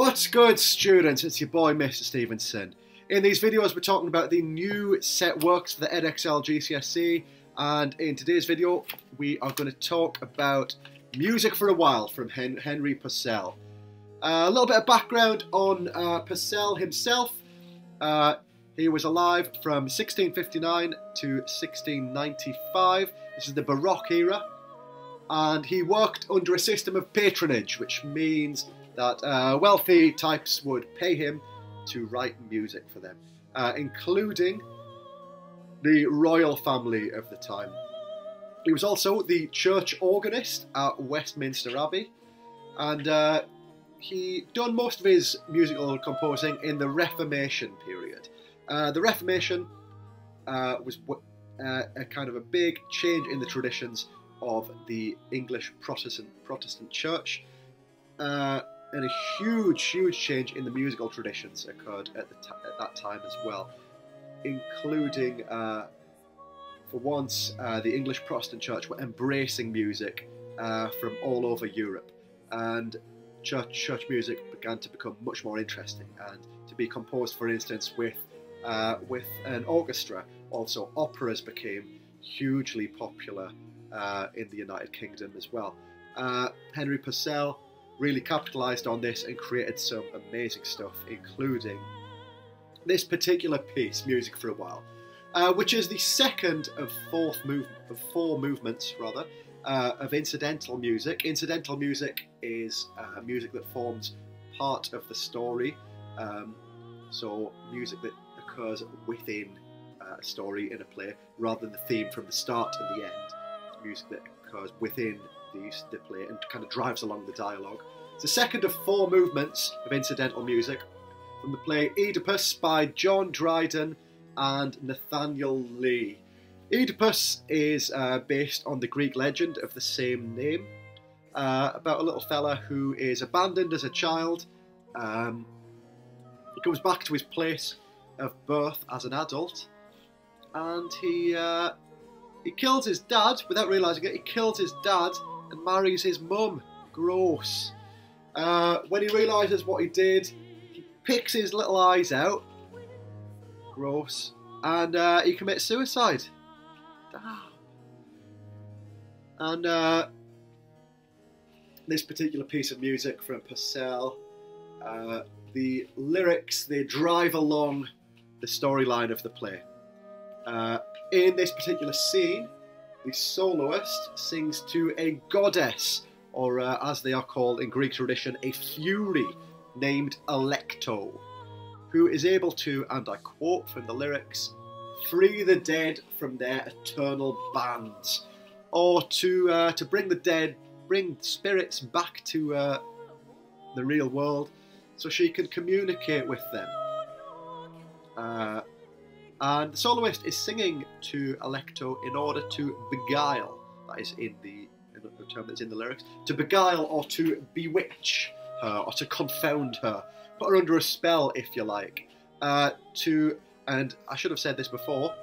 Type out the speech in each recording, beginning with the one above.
What's good, students? It's your boy, Mr. Stevenson. In these videos, we're talking about the new set works for the Edexcel GCSE, and in today's video, we are going to talk about Music for a While from Hen Henry Purcell. Uh, a little bit of background on uh, Purcell himself. Uh, he was alive from 1659 to 1695. This is the Baroque era. And he worked under a system of patronage, which means that uh, wealthy types would pay him to write music for them, uh, including the royal family of the time. He was also the church organist at Westminster Abbey, and uh, he done most of his musical composing in the Reformation period. Uh, the Reformation uh, was uh, a kind of a big change in the traditions of the English Protestant Protestant Church. Uh, and a huge, huge change in the musical traditions occurred at, at that time as well, including, uh, for once, uh, the English Protestant Church were embracing music uh, from all over Europe, and church church music began to become much more interesting and to be composed, for instance, with uh, with an orchestra. Also, operas became hugely popular uh, in the United Kingdom as well. Uh, Henry Purcell really capitalized on this and created some amazing stuff, including this particular piece, Music for a While, uh, which is the second of fourth move of four movements rather uh, of incidental music. Incidental music is uh, music that forms part of the story, um, so music that occurs within uh, a story in a play rather than the theme from the start to the end. It's music that occurs within the, the play and kind of drives along the dialogue. It's the second of four movements of incidental music from the play Oedipus by John Dryden and Nathaniel Lee. Oedipus is uh, based on the Greek legend of the same name, uh, about a little fella who is abandoned as a child. Um, he comes back to his place of birth as an adult, and he uh, he kills his dad without realizing it. He kills his dad and marries his mum. Gross. Uh, when he realizes what he did, he picks his little eyes out. Gross. And uh, he commits suicide. Damn. And uh, this particular piece of music from Purcell, uh, the lyrics they drive along the storyline of the play. Uh, in this particular scene, the soloist sings to a goddess, or uh, as they are called in Greek tradition, a fury named Alecto, who is able to, and I quote from the lyrics, free the dead from their eternal bands, or to uh, to bring the dead, bring spirits back to uh, the real world, so she can communicate with them. Uh, and the soloist is singing to Alecto in order to beguile, that is in the, in the term that's in the lyrics, to beguile or to bewitch her or to confound her, put her under a spell, if you like. Uh, to, and I should have said this before,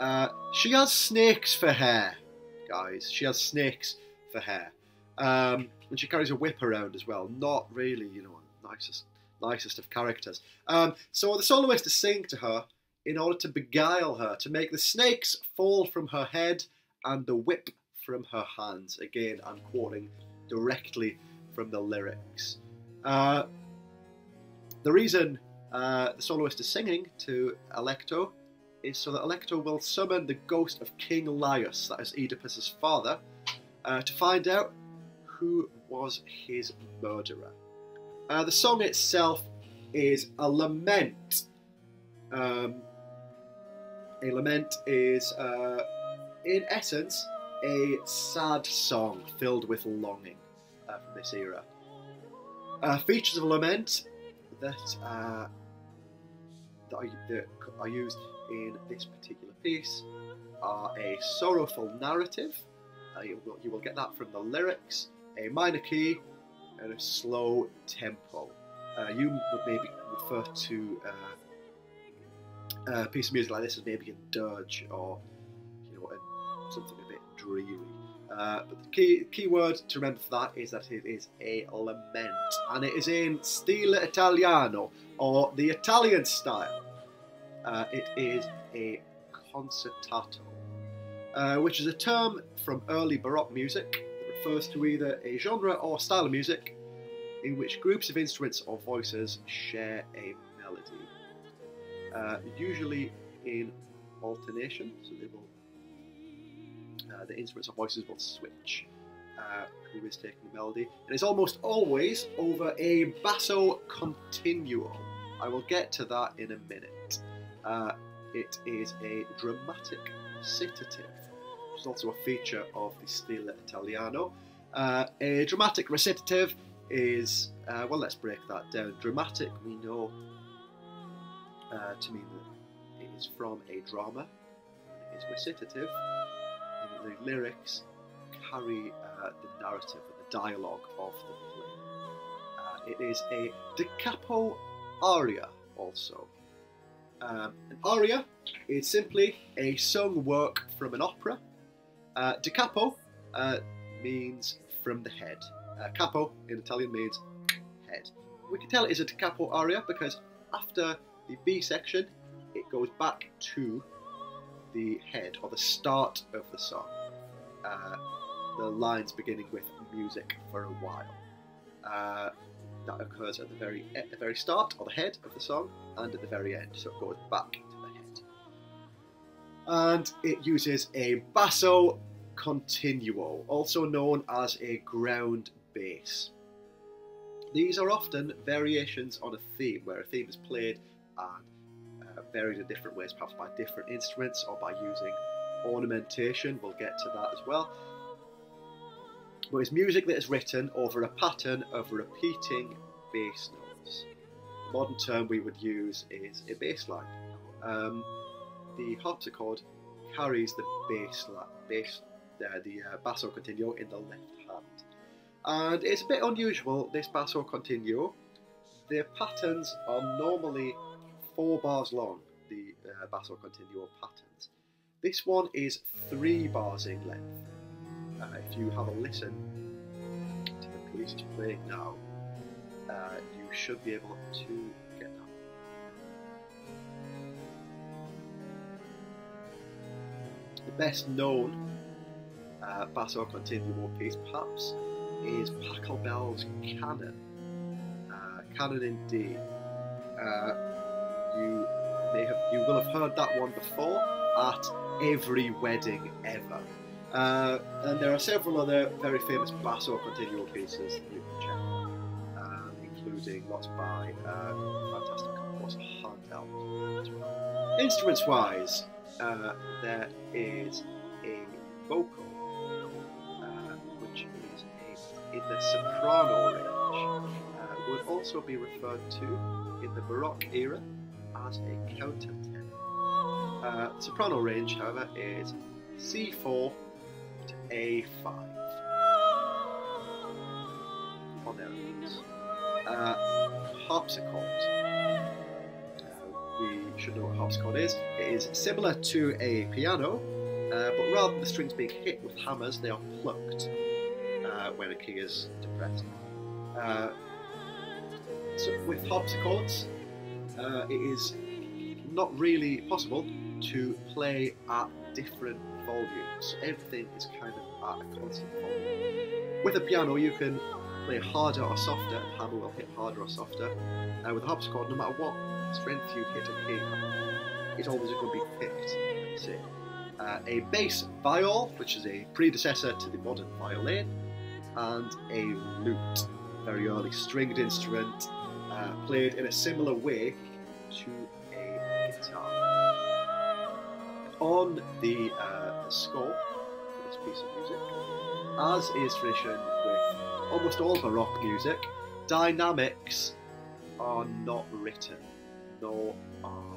uh, she has snakes for hair, guys. She has snakes for hair. Um, and she carries a whip around as well. Not really, you know, nicest, nicest of characters. Um, so the soloist is singing to her in order to beguile her, to make the snakes fall from her head and the whip from her hands. Again, I'm quoting directly from the lyrics. Uh, the reason uh, the soloist is singing to Alecto is so that Alecto will summon the ghost of King Laius, that is Oedipus's father, uh, to find out who was his murderer. Uh, the song itself is a lament um, a lament is, uh, in essence, a sad song filled with longing uh, from this era. Uh, features of lament that, uh, that are, that, are, used in this particular piece are a sorrowful narrative, uh, you will, you will get that from the lyrics, a minor key, and a slow tempo. Uh, you would maybe refer to a piece of music like this is maybe a dirge or you know something a bit dreary. Uh, but the key key word to remember for that is that it is a lament, and it is in stile italiano or the Italian style. Uh, it is a concertato, uh, which is a term from early Baroque music that refers to either a genre or style of music in which groups of instruments or voices share a melody, uh, usually in alternation, so they will uh, the instruments or voices will switch. Uh, who is taking the melody? And it's almost always over a basso continuo. I will get to that in a minute. Uh, it is a dramatic recitative, which is also a feature of the Stile Italiano. Uh, a dramatic recitative is, uh, well, let's break that down. Dramatic, we know uh, to mean that it is from a drama, it is recitative. The lyrics carry uh, the narrative and the dialogue of the play. Uh, it is a da capo aria, also. Um, an aria is simply a sung work from an opera. Uh, da capo uh, means from the head. Uh, capo in Italian means head. We can tell it is a da capo aria because after the B section, it goes back to the head or the start of the song. Uh, the lines beginning with music for a while. Uh, that occurs at the very at the very start or the head of the song and at the very end, so it goes back to the head. And it uses a basso continuo, also known as a ground bass. These are often variations on a theme, where a theme is played and uh, varied in different ways, perhaps by different instruments or by using ornamentation. We'll get to that as well. But it's music that is written over a pattern of repeating bass notes. The modern term we would use is a bass line. Um, the harpsichord carries the bass, bass uh, the uh, basso continuo in the left hand. And it's a bit unusual, this basso continuo. The patterns are normally four bars long, the uh, basso continuo patterns. This one is three bars in length. Uh, if you have a listen to the piece it's playing now, uh, you should be able to get that. The best known uh, basso continuo piece, perhaps, is Pachelbel's Canon. Uh, Canon in D. Uh, you may have, you will have heard that one before at every wedding ever. Uh, and there are several other very famous basso continuo pieces that you can check, um, including lots by uh, fantastic composer Handel. Instruments wise, uh, there is a vocal, uh, which is a, in the soprano range, uh, would also be referred to in the Baroque era as a countertenor. Uh, soprano range, however, is C4 to A5 on their notes. Uh, harpsichord. Uh, we should know what harpsichord is. It is similar to a piano, uh, but rather than the strings being hit with hammers, they are plucked uh, when a key is depressed. Uh, so with harpsichords, uh, it is not really possible to play at different volumes. Everything is kind of at a constant volume. With a piano, you can play harder or softer, the hammer will hit harder or softer. Uh, with a harpsichord, no matter what strength you hit a key, it's always going to be picked. Uh, a bass viol, which is a predecessor to the modern violin, and a lute, very early stringed instrument, uh, played in a similar way to a guitar. On the, uh, score for this piece of music, as is tradition with almost all Baroque music, dynamics are not written, nor are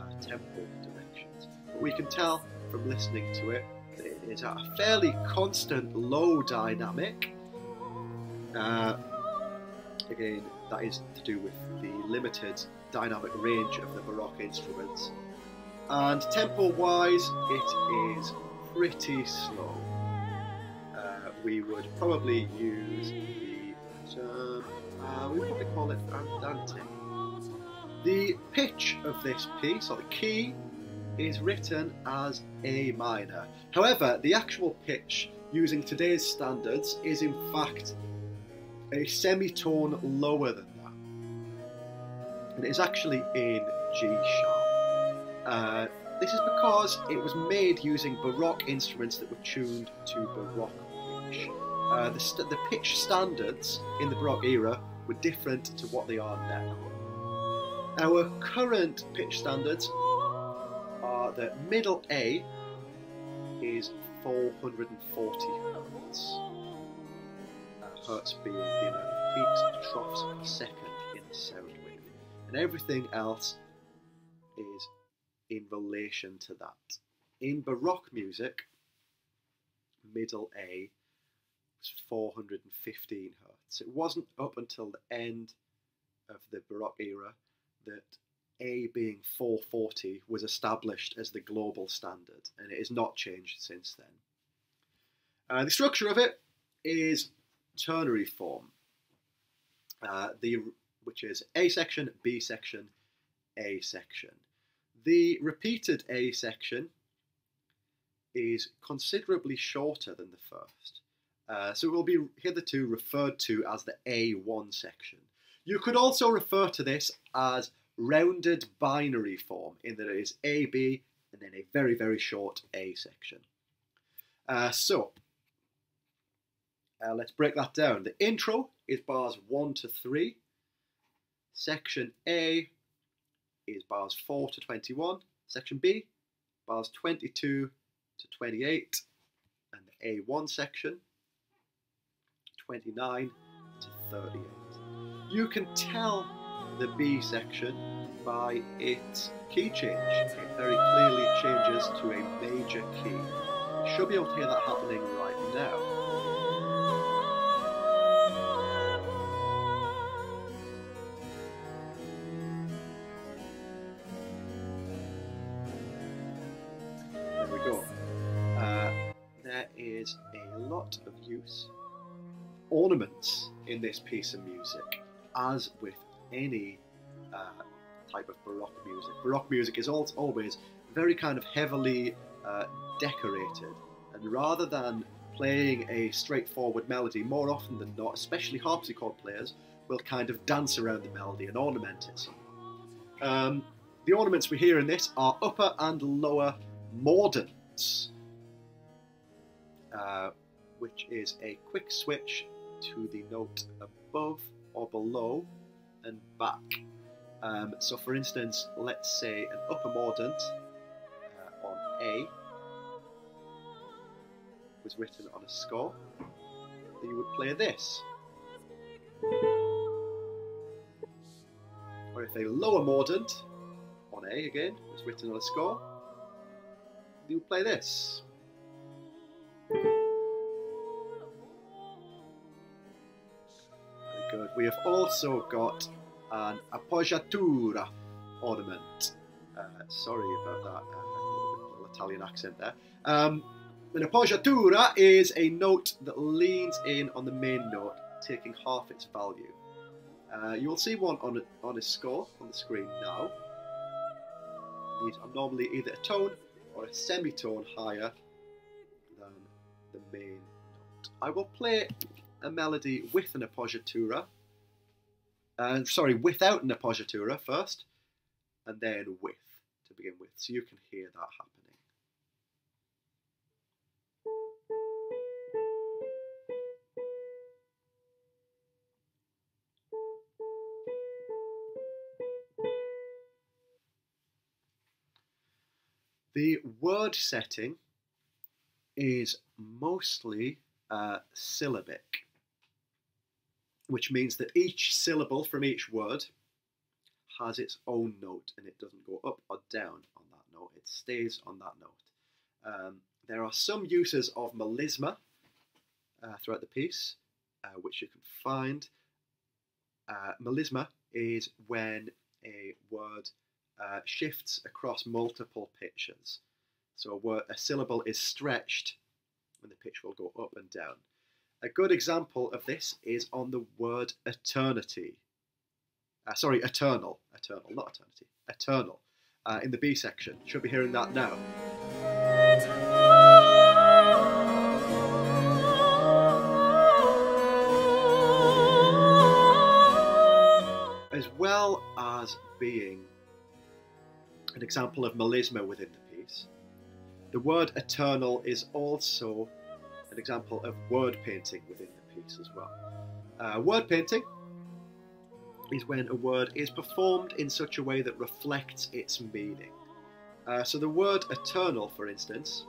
uh, tempo directions. But we can tell from listening to it that it is at a fairly constant low dynamic. Uh, again, that is to do with the limited dynamic range of the Baroque instruments. And tempo wise, it is pretty slow. We would probably use the term, uh, we probably call it andante. The pitch of this piece, or the key, is written as A minor. However, the actual pitch using today's standards is in fact a semitone lower than. And it is actually in G sharp. Uh, this is because it was made using Baroque instruments that were tuned to Baroque pitch. Uh, the, the pitch standards in the Baroque era were different to what they are now. Our current pitch standards are that middle A is 440 hertz. Uh, hertz being the amount of peaks troughs per second in the sound. And everything else is in relation to that. In Baroque music, middle A was 415 hertz. It wasn't up until the end of the Baroque era that A being 440 was established as the global standard, and it has not changed since then. Uh, the structure of it is ternary form, uh, the, which is A section, B section, A section. The repeated A section is considerably shorter than the first. Uh, so it will be hitherto referred to as the A1 section. You could also refer to this as rounded binary form in that it is AB and then a very, very short A section. Uh, so, uh, let's break that down. The intro is bars 1 to 3. Section A is bars 4 to 21. Section B, bars 22 to 28. And the A1 section, 29 to 38. You can tell the B section by its key change. It very clearly changes to a major key. You should be able to hear that happening right now. Of use. Ornaments in this piece of music, as with any uh, type of Baroque music. Baroque music is always very kind of heavily uh, decorated, and rather than playing a straightforward melody, more often than not, especially harpsichord players, will kind of dance around the melody and ornament it. Um, the ornaments we hear in this are upper and lower mordents, uh, which is a quick switch to the note above or below and back. Um, so, for instance, let's say an upper mordent uh, on A was written on a score, then you would play this. Or if a lower mordent on A again was written on a score, you would play this. We have also got an appoggiatura ornament. Uh, sorry about that uh, little Italian accent there. Um, an appoggiatura is a note that leans in on the main note, taking half its value. Uh, you'll see one on a, on a score on the screen now. These are normally either a tone or a semitone higher than the main note. I will play a melody with an appoggiatura uh, sorry, without an appoggiatura first, and then with to begin with, so you can hear that happening. The word setting is mostly uh, syllabic which means that each syllable from each word has its own note and it doesn't go up or down on that note, it stays on that note. Um, there are some uses of melisma uh, throughout the piece, uh, which you can find. Uh, melisma is when a word uh, shifts across multiple pitches. So a, word, a syllable is stretched and the pitch will go up and down. A good example of this is on the word eternity. Uh, sorry, eternal. Eternal, not eternity. Eternal. Uh, in the B section. Should be hearing that now. As well as being an example of melisma within the piece, the word eternal is also an example of word painting within the piece as well. Uh, word painting is when a word is performed in such a way that reflects its meaning. Uh, so the word eternal, for instance,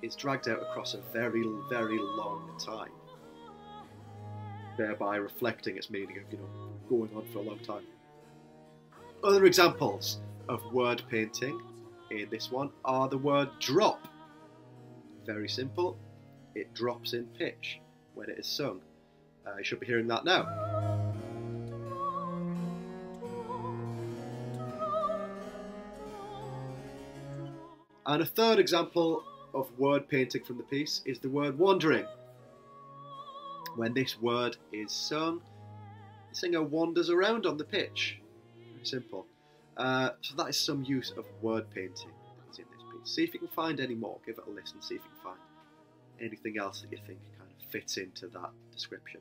is dragged out across a very, very long time, thereby reflecting its meaning of, you know, going on for a long time. Other examples of word painting in this one are the word drop. Very simple, it drops in pitch when it is sung. Uh, you should be hearing that now. And a third example of word painting from the piece is the word wandering. When this word is sung, the singer wanders around on the pitch. Simple. Uh, so that is some use of word painting in this piece. See if you can find any more. Give it a listen. See if you can find anything else that you think kind of fits into that description.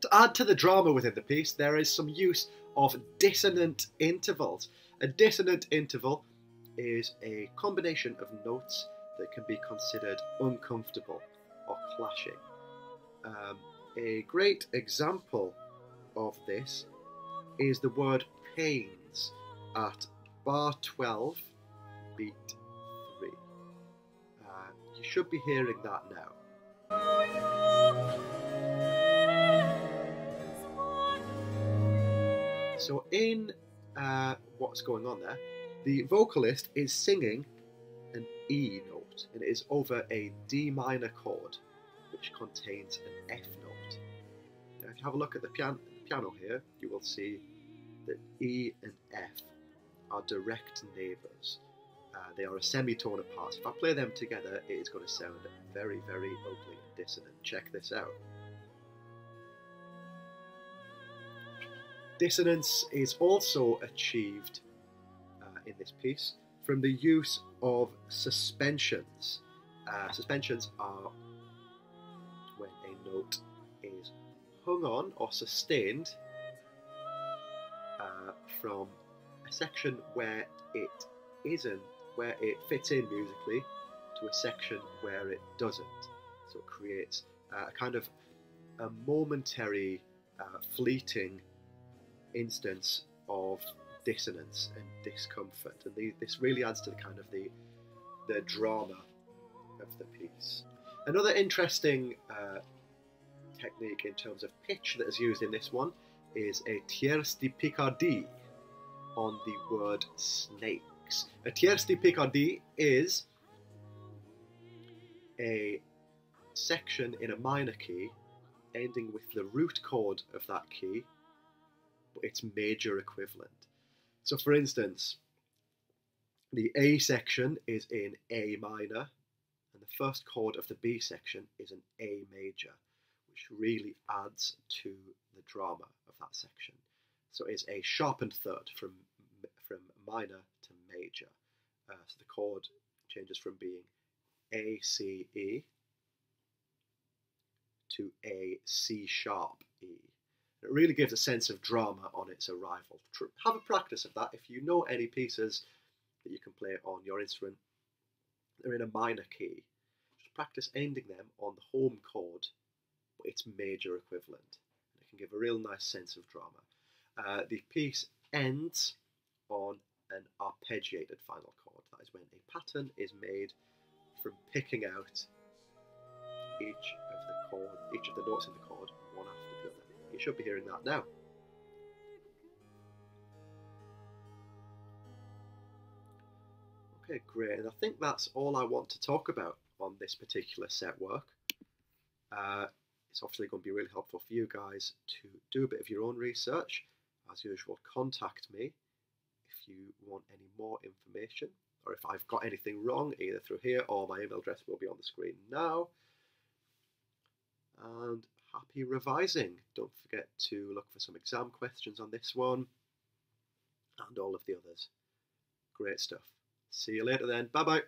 To add to the drama within the piece, there is some use of dissonant intervals. A dissonant interval is a combination of notes that can be considered uncomfortable or clashing. Um, a great example of this is the word pains at bar 12, beat 3. You should be hearing that now. So, in uh, what's going on there, the vocalist is singing an E note, and it is over a D minor chord, which contains an F note. Now, if you have a look at the, pian- piano here, you will see that E and F are direct neighbours. Uh, they are a semitone apart. If I play them together, it is going to sound very, very ugly and dissonant. Check this out. Dissonance is also achieved uh, in this piece from the use of suspensions. Uh, suspensions are when a note is hung on or sustained uh, from a section where it isn't, where it fits in musically, to a section where it doesn't. So it creates a kind of a momentary, uh, fleeting instance of dissonance and discomfort, and the, this really adds to the kind of the the drama of the piece. Another interesting uh, technique in terms of pitch that is used in this one is a tierce de picardie on the word snakes. A tierce picardie is a section in a minor key ending with the root chord of that key, but its major equivalent. So, for instance, the A section is in A minor, and the first chord of the B section is an A major, which really adds to the drama of that section. So it's a sharpened third from from minor to major. Uh, so the chord changes from being A C E to A C sharp E. It really gives a sense of drama on its arrival. Have a practice of that. If you know any pieces that you can play on your instrument, they're in a minor key. Just practice ending them on the home chord, but its major equivalent. It can give a real nice sense of drama. Uh, the piece ends on an arpeggiated final chord. That is when a pattern is made from picking out each of the chord, each of the notes in the chord, one after the other. You should be hearing that now. Okay, great. And I think that's all I want to talk about on this particular set work. Uh, it's obviously going to be really helpful for you guys to do a bit of your own research. As usual, contact me you want any more information or if I've got anything wrong, either through here or my email address will be on the screen now. and happy revising. Don't forget to look for some exam questions on this one and all of the others. Great stuff. See you later then. Bye bye.